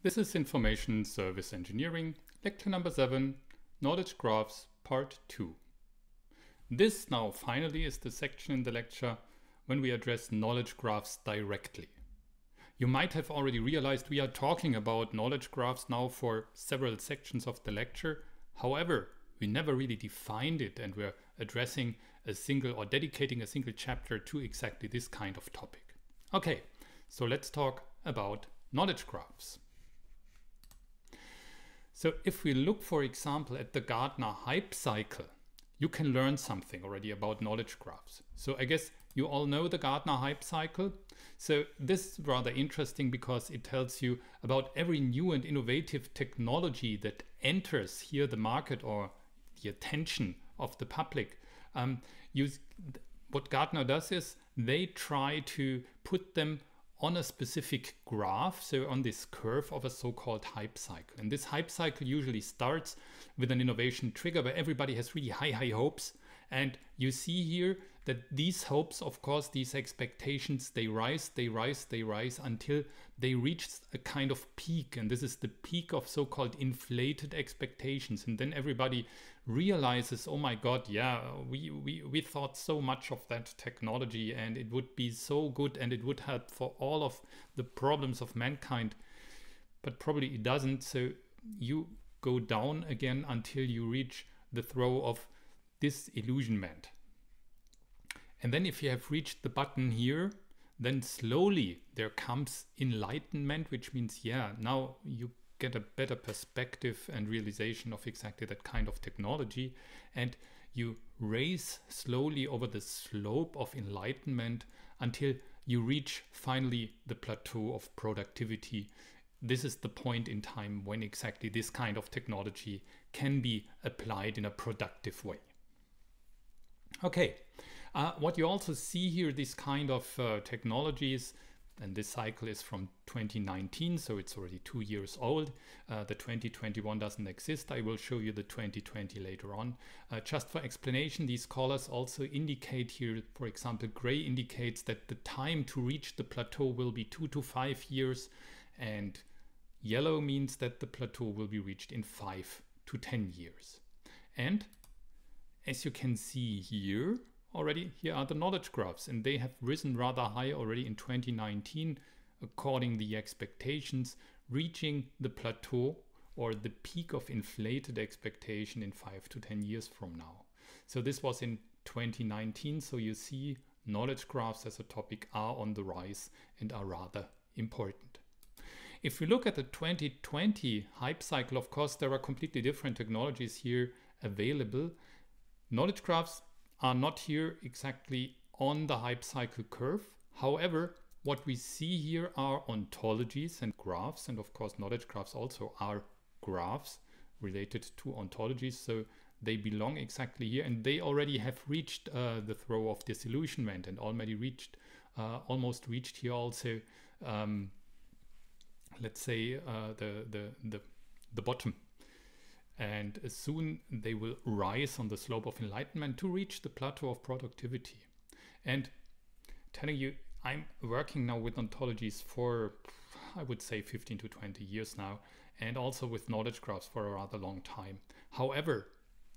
This is Information Service Engineering, lecture number 7, Knowledge Graphs, part 2. This now finally is the section in the lecture when we address knowledge graphs directly. You might have already realized we are talking about knowledge graphs now for several sections of the lecture. However, we never really defined it and we're addressing a single or dedicating a single chapter to exactly this kind of topic. Okay, so let's talk about knowledge graphs. So if we look, for example, at the Gartner hype cycle, you can learn something already about knowledge graphs. So I guess you all know the Gartner hype cycle. So this is rather interesting because it tells you about every new and innovative technology that enters here the market or the attention of the public. Um, use, what Gartner does is they try to put them on a specific graph, so on this curve of a so-called hype cycle. And this hype cycle usually starts with an innovation trigger where everybody has really high, high hopes. And you see here that these hopes, of course, these expectations, they rise, they rise, they rise until they reach a kind of peak. And this is the peak of so-called inflated expectations. And then everybody realizes, oh my God, yeah, we, we, we thought so much of that technology and it would be so good and it would help for all of the problems of mankind. But probably it doesn't. So you go down again until you reach the throw of disillusionment. And then if you have reached the button here, then slowly there comes enlightenment, which means, yeah, now you get a better perspective and realization of exactly that kind of technology. And you raise slowly over the slope of enlightenment until you reach finally the plateau of productivity. This is the point in time when exactly this kind of technology can be applied in a productive way. Okay, uh, what you also see here, this kind of uh, technologies, and this cycle is from 2019, so it's already two years old. Uh, the 2021 doesn't exist. I will show you the 2020 later on. Uh, just for explanation, these colors also indicate here, for example, gray indicates that the time to reach the plateau will be two to five years, and yellow means that the plateau will be reached in five to 10 years. And as you can see here, already, here are the knowledge graphs and they have risen rather high already in 2019 according the expectations, reaching the plateau or the peak of inflated expectation in 5 to 10 years from now. So this was in 2019, so you see knowledge graphs as a topic are on the rise and are rather important. If we look at the 2020 hype cycle, of course, there are completely different technologies here available. Knowledge graphs are not here exactly on the hype cycle curve. However, what we see here are ontologies and graphs, and of course knowledge graphs also are graphs related to ontologies, so they belong exactly here, and they already have reached uh, the throw of disillusionment and already reached, uh, almost reached here also, um, let's say uh, the, the, the, the bottom and soon they will rise on the slope of enlightenment to reach the plateau of productivity. And telling you, I'm working now with ontologies for, I would say, 15 to 20 years now, and also with knowledge graphs for a rather long time. However,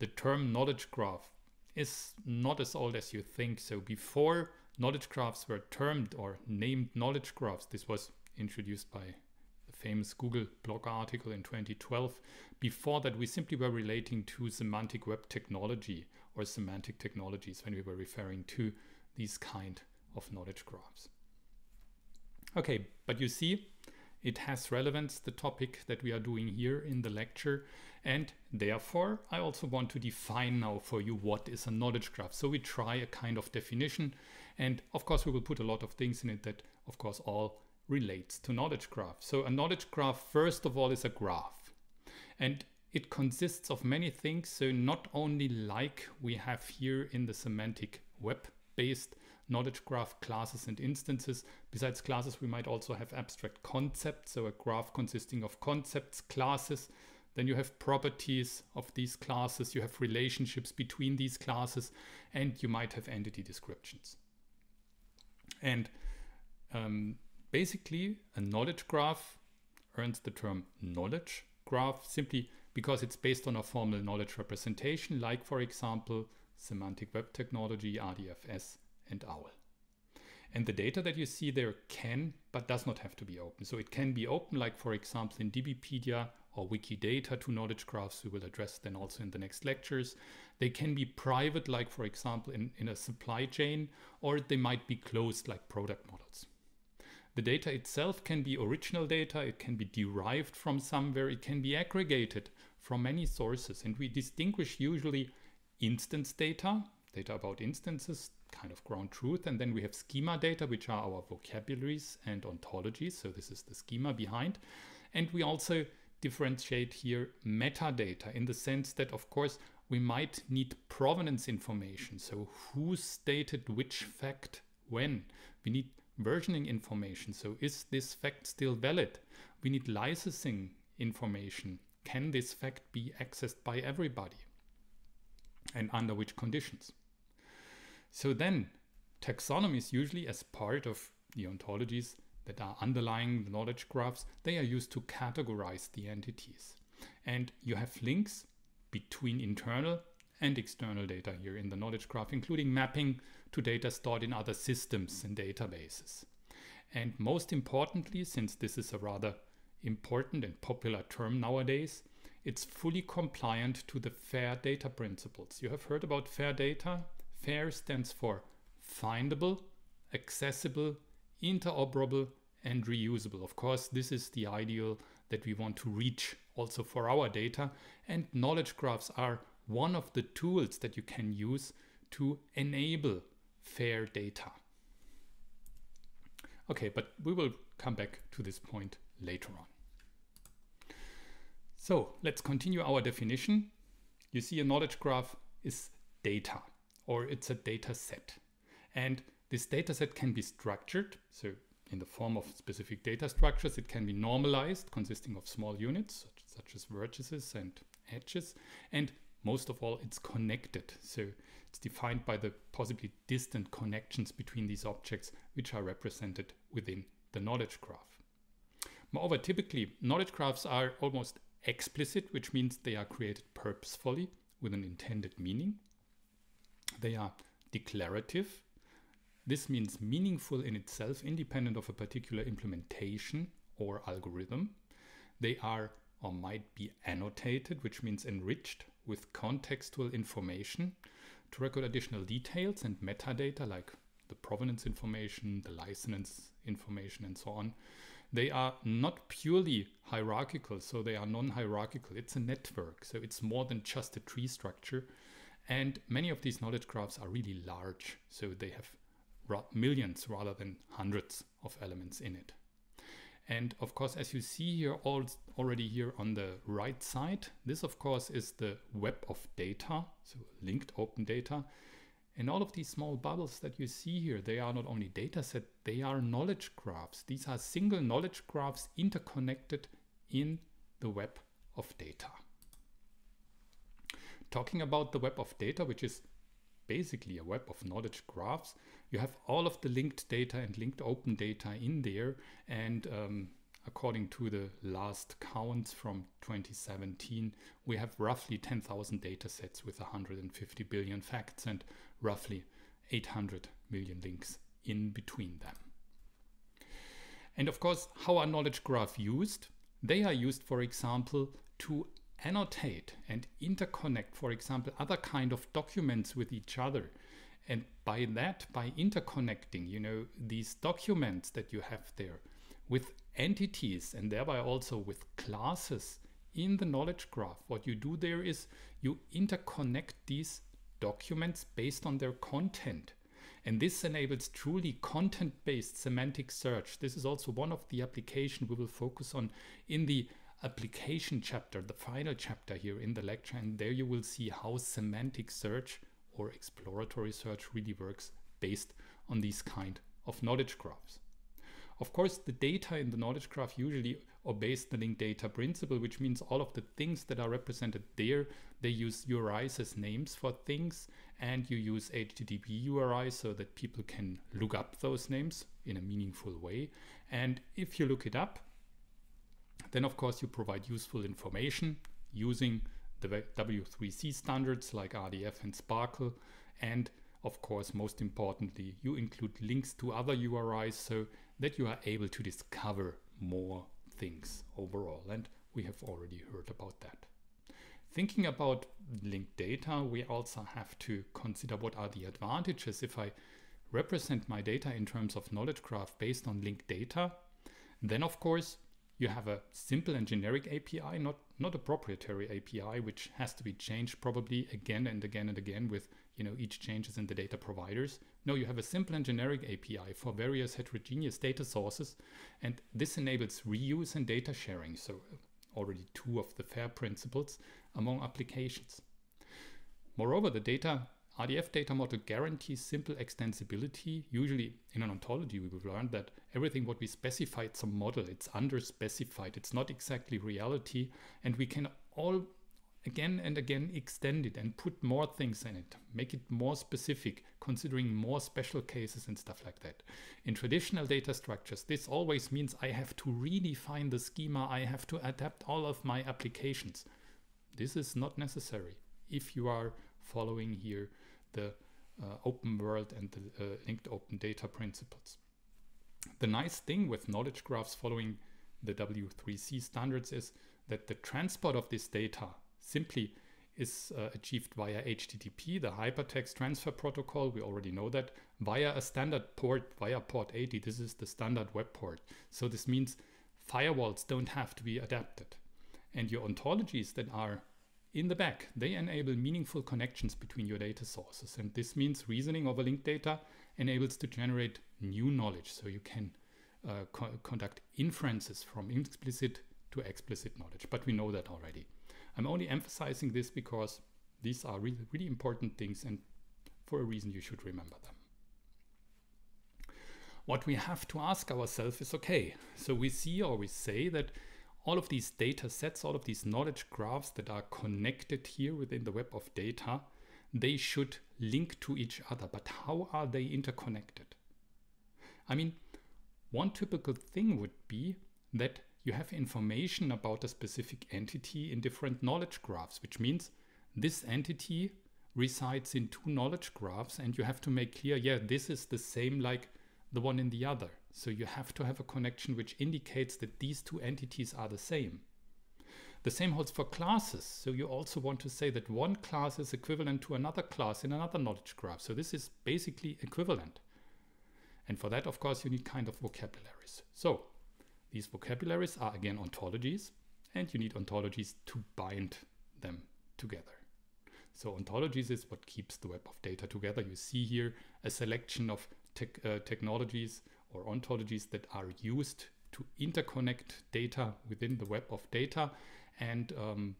the term knowledge graph is not as old as you think. So before knowledge graphs were termed or named knowledge graphs, this was introduced by famous Google blog article in 2012. Before that, we simply were relating to semantic web technology or semantic technologies when we were referring to these kind of knowledge graphs. Okay, but you see, it has relevance, the topic that we are doing here in the lecture. And therefore, I also want to define now for you what is a knowledge graph. So we try a kind of definition. And of course, we will put a lot of things in it that, of course, all relates to knowledge graph. So a knowledge graph, first of all, is a graph. And it consists of many things. So not only like we have here in the semantic web-based knowledge graph classes and instances. Besides classes, we might also have abstract concepts. So a graph consisting of concepts, classes. Then you have properties of these classes. You have relationships between these classes, and you might have entity descriptions. And um, basically a knowledge graph earns the term knowledge graph simply because it's based on a formal knowledge representation, like, for example, semantic web technology, RDFS, and OWL. And the data that you see there can, but does not have two be open. So it can be open, like, for example, in DBpedia or Wikidata to knowledge graphs we will address then also in the next lectures. They can be private, like, for example, in, in a supply chain, or they might be closed, like product models. The data itself can be original data, it can be derived from somewhere, it can be aggregated from many sources. And we distinguish usually instance data, data about instances, kind of ground truth. And then we have schema data, which are our vocabularies and ontologies. So this is the schema behind. And we also differentiate here metadata in the sense that, of course, we might need provenance information. So who stated which fact when? We need versioning information. So is this fact still valid? We need licensing information. Can this fact be accessed by everybody? And under which conditions? So then taxonomies usually as part of the ontologies that are underlying the knowledge graphs, they are used to categorize the entities. And you have links between internal and external data here in the knowledge graph, including mapping to data stored in other systems and databases. And most importantly, since this is a rather important and popular term nowadays, it's fully compliant to the FAIR data principles. You have heard about FAIR data. FAIR stands for findable, accessible, interoperable, and reusable. Of course, this is the ideal that we want to reach also for our data. And knowledge graphs are one of the tools that you can use to enable fair data. Okay, but we will come back to this point later on. So let's continue our definition. You see a knowledge graph is data or it's a data set. And this data set can be structured. So in the form of specific data structures, it can be normalized consisting of small units such, such as vertices and edges. And most of all, it's connected. So it's defined by the possibly distant connections between these objects, which are represented within the knowledge graph. Moreover, typically, knowledge graphs are almost explicit, which means they are created purposefully with an intended meaning. They are declarative. This means meaningful in itself, independent of a particular implementation or algorithm. They are or might be annotated, which means enriched with contextual information to record additional details and metadata like the provenance information, the license information, and so on. They are not purely hierarchical, so they are non hierarchical. It's a network, so it's more than just a tree structure. And many of these knowledge graphs are really large, so they have millions rather than hundreds of elements in it. And of course, as you see here all, already here on the right side, this of course is the web of data, so linked open data. And all of these small bubbles that you see here, they are not only data set, they are knowledge graphs. These are single knowledge graphs interconnected in the web of data. Talking about the web of data, which is basically a web of knowledge graphs, you have all of the linked data and linked open data in there. And um, according to the last counts from 2017, we have roughly 10,000 data sets with 150 billion facts and roughly 800 million links in between them. And of course, how are knowledge graph used? They are used, for example, to annotate and interconnect, for example, other kind of documents with each other. And by that, by interconnecting, you know, these documents that you have there with entities and thereby also with classes in the knowledge graph, what you do there is you interconnect these documents based on their content. And this enables truly content-based semantic search. This is also one of the application we will focus on in the application chapter, the final chapter here in the lecture. And there you will see how semantic search or exploratory search really works based on these kind of knowledge graphs. Of course, the data in the knowledge graph usually obeys the linked data principle, which means all of the things that are represented there, they use URIs as names for things, and you use HTTP URIs so that people can look up those names in a meaningful way. And if you look it up, Then, of course, you provide useful information using the W3C standards like RDF and SPARQL. And of course, most importantly, you include links to other URIs so that you are able to discover more things overall. And we have already heard about that. Thinking about linked data, we also have to consider what are the advantages if I represent my data in terms of knowledge graph based on linked data. Then, of course, you have a simple and generic API, not, not a proprietary API, which has to be changed probably again and again and again with you know each changes in the data providers. No, you have a simple and generic API for various heterogeneous data sources, and this enables reuse and data sharing. So already two of the FAIR principles among applications. Moreover, the data RDF data model guarantees simple extensibility. Usually in an ontology, we've learned that everything what we specify, it's a model, it's under-specified, it's not exactly reality, and we can all again and again extend it and put more things in it, make it more specific, considering more special cases and stuff like that. In traditional data structures, this always means I have to redefine the schema, I have to adapt all of my applications. This is not necessary if you are following here the uh, open world and the uh, linked open data principles. The nice thing with knowledge graphs following the W3C standards is that the transport of this data simply is uh, achieved via HTTP, the Hypertext Transfer Protocol. We already know that via a standard port, via port 80. This is the standard web port. So this means firewalls don't have to be adapted. And your ontologies that are in the back, they enable meaningful connections between your data sources. And this means reasoning over linked data enables to generate new knowledge. So you can uh, co conduct inferences from implicit to explicit knowledge. But we know that already. I'm only emphasizing this because these are really, really important things and for a reason you should remember them. What we have to ask ourselves is okay, so we see or we say that all of these data sets, all of these knowledge graphs that are connected here within the web of data, they should link to each other. But how are they interconnected? I mean, one typical thing would be that you have information about a specific entity in different knowledge graphs, which means this entity resides in two knowledge graphs and you have to make clear, yeah, this is the same like the one in the other. So you have to have a connection which indicates that these two entities are the same. The same holds for classes. So you also want to say that one class is equivalent to another class in another knowledge graph. So this is basically equivalent. And for that, of course, you need kind of vocabularies. So these vocabularies are again ontologies, and you need ontologies to bind them together. So ontologies is what keeps the web of data together. You see here a selection of te uh, technologies or ontologies that are used to interconnect data within the web of data. And um,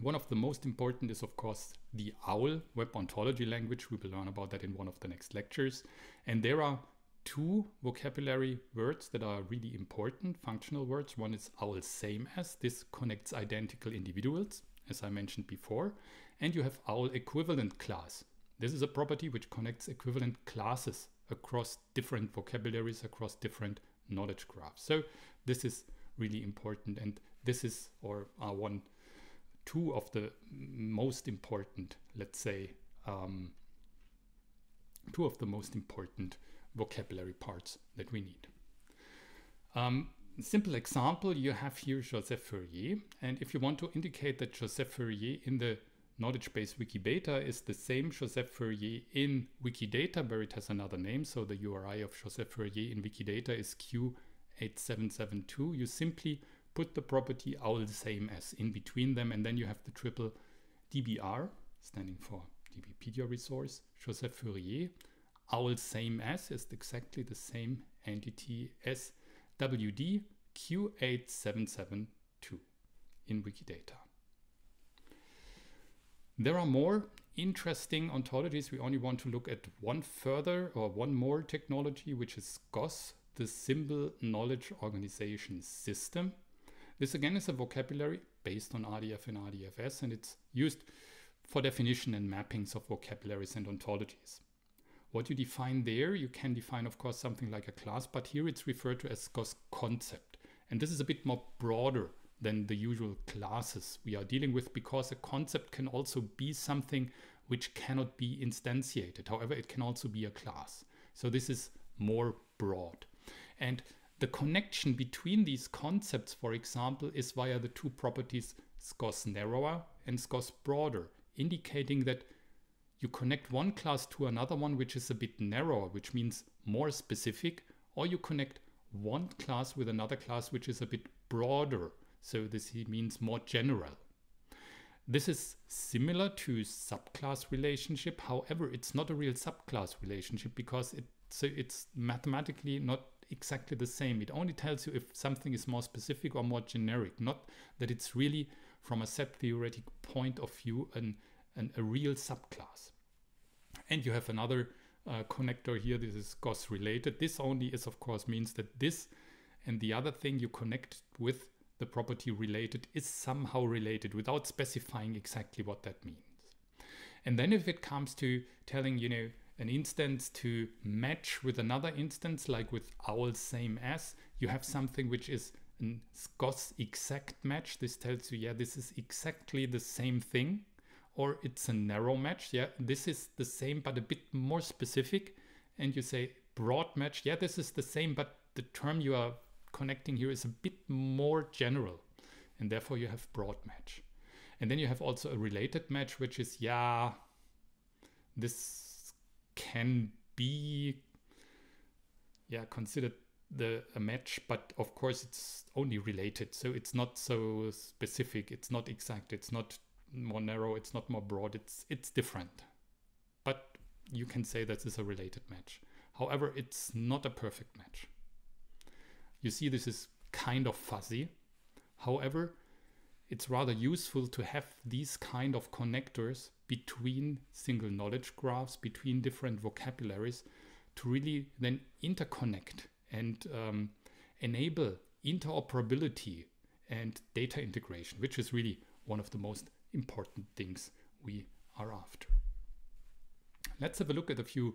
one of the most important is, of course, the OWL web ontology language. We will learn about that in one of the next lectures. And there are two vocabulary words that are really important, functional words. One is OWL same as. This connects identical individuals, as I mentioned before. And you have OWL equivalent class. This is a property which connects equivalent classes across different vocabularies, across different knowledge graphs. So this is really important and this is or are one two of the most important let's say um, two of the most important vocabulary parts that we need um, simple example you have here Joseph Fourier and if you want to indicate that Joseph Fourier in the knowledge base Wikidata is the same Joseph Fourier in Wikidata, where it has another name. So the URI of Joseph Fourier in Wikidata is Q8772. You simply put the property OWL same as in between them, and then you have the triple DBR, standing for DBpedia resource, Joseph Fourier. OWL same as is exactly the same entity as WD Q8772 in Wikidata. There are more interesting ontologies. We only want to look at one further or one more technology, which is SKOS, the Simple Knowledge Organization System. This again is a vocabulary based on RDF and RDFS, and it's used for definition and mappings of vocabularies and ontologies. What you define there, you can define, of course, something like a class, but here it's referred to as SKOS concept. And this is a bit more broader than the usual classes we are dealing with because a concept can also be something which cannot be instantiated. However, it can also be a class. So this is more broad. And the connection between these concepts, for example, is via the two properties SKOS narrower and SKOS broader, indicating that you connect one class to another one which is a bit narrower, which means more specific, or you connect one class with another class which is a bit broader, so this means more general. This is similar to subclass relationship. However, it's not a real subclass relationship because it, so it's mathematically not exactly the same. It only tells you if something is more specific or more generic, not that it's really from a set theoretic point of view an, an a real subclass. And you have another uh, connector here. This is SKOS related. This only is of course means that this and the other thing you connect with the property related is somehow related without specifying exactly what that means. And then if it comes to telling, you know, an instance to match with another instance, like with owl same as, you have something which is a SKOS exact match. This tells you, yeah, this is exactly the same thing. Or it's a narrow match. Yeah, this is the same, but a bit more specific. And you say broad match. Yeah, this is the same, but the term you are connecting here is a bit more general and therefore you have broad match. And then you have also a related match, which is, yeah, this can be, yeah, considered the a match, but of course it's only related. So it's not so specific. It's not exact. It's not more narrow. It's not more broad. It's, it's different. But you can say that this is a related match. However, it's not a perfect match. You see this is kind of fuzzy. However, it's rather useful to have these kind of connectors between single knowledge graphs, between different vocabularies, to really then interconnect and um, enable interoperability and data integration, which is really one of the most important things we are after. Let's have a look at a few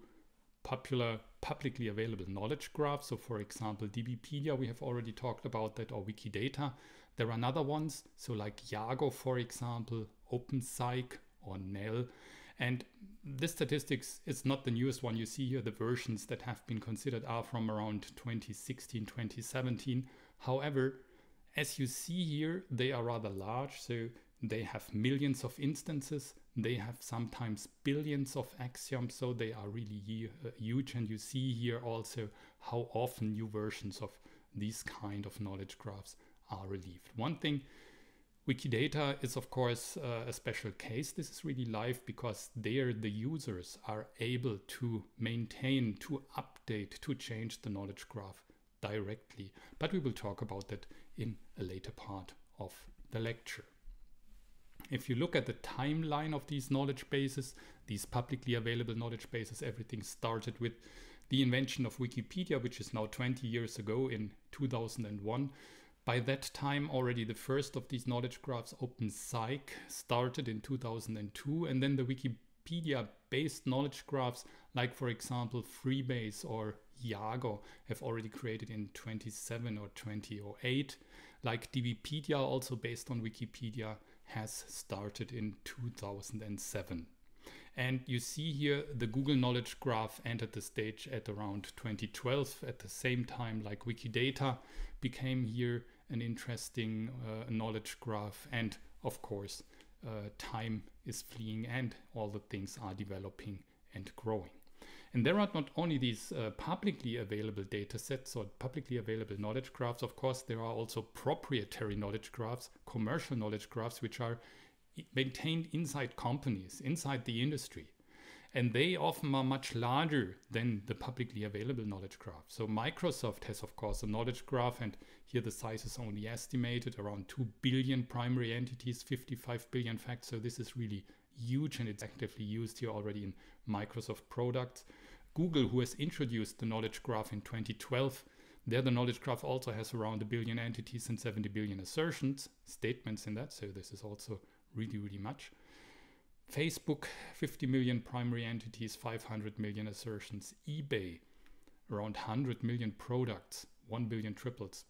popular publicly available knowledge graphs. So for example, DBpedia, we have already talked about that, or Wikidata. There are other ones, so like Yago, for example, OpenCyc or NELL. And this statistics is not the newest one. You see here the versions that have been considered are from around 2016, 2017. However, as you see here, they are rather large. So they have millions of instances. They have sometimes billions of axioms, so they are really uh, huge. And you see here also how often new versions of these kind of knowledge graphs are relieved. One thing, Wikidata is of course uh, a special case. This is really live because there the users are able to maintain, to update, to change the knowledge graph directly. But we will talk about that in a later part of the lecture. If you look at the timeline of these knowledge bases, these publicly available knowledge bases, everything started with the invention of Wikipedia, which is now 20 years ago in 2001. By that time, already the first of these knowledge graphs, OpenCyc, started in 2002, and then the Wikipedia based knowledge graphs, like for example Freebase or Yago, have already created in 27 or 2008. Like DBpedia, also based on Wikipedia, has started in 2007. And you see here the Google Knowledge Graph entered the stage at around 2012, at the same time like Wikidata became here an interesting uh, knowledge graph. And of course, uh, time is fleeing and all the things are developing and growing. And there are not only these uh, publicly available data sets or publicly available knowledge graphs, of course, there are also proprietary knowledge graphs, commercial knowledge graphs, which are maintained inside companies, inside the industry. And they often are much larger than the publicly available knowledge graph. So Microsoft has, of course, a knowledge graph, and here the size is only estimated around 2 billion primary entities, 55 billion facts. So this is really huge and it's actively used here already in Microsoft products. Google, who has introduced the knowledge graph in 2012, there the knowledge graph also has around a billion entities and 70 billion assertions, statements in that. So this is also really, really much. Facebook, 50 million primary entities, 500 million assertions. eBay, around 100 million products, 1 billion triples.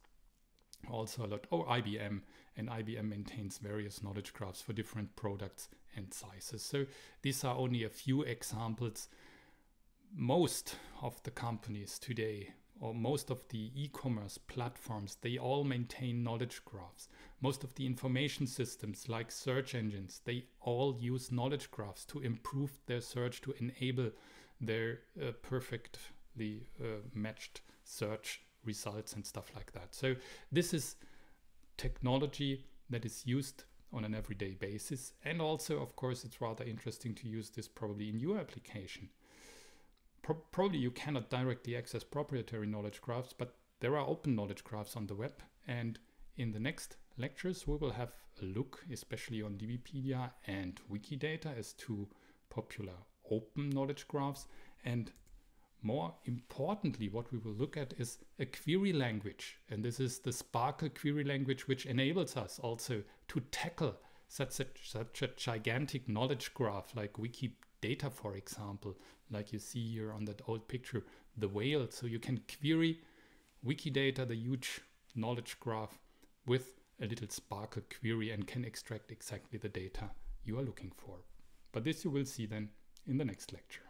also a lot, Oh, IBM, and IBM maintains various knowledge graphs for different products and sizes. So these are only a few examples. Most of the companies today or most of the e-commerce platforms they all maintain knowledge graphs. Most of the information systems like search engines they all use knowledge graphs to improve their search to enable their uh, perfectly uh, matched search results and stuff like that. So this is technology that is used on an everyday basis. And also of course it's rather interesting to use this probably in your application pro probably you cannot directly access proprietary knowledge graphs, but there are open knowledge graphs on the web. And in the next lectures, we will have a look, especially on DBpedia and Wikidata as two popular open knowledge graphs. And more importantly, what we will look at is a query language. And this is the SPARQL query language, which enables us also to tackle such a, such a gigantic knowledge graph like Wikidata, for example, like you see here on that old picture, the whale. So you can query Wikidata, the huge knowledge graph, with a little SPARQL query and can extract exactly the data you are looking for. But this you will see then in the next lecture.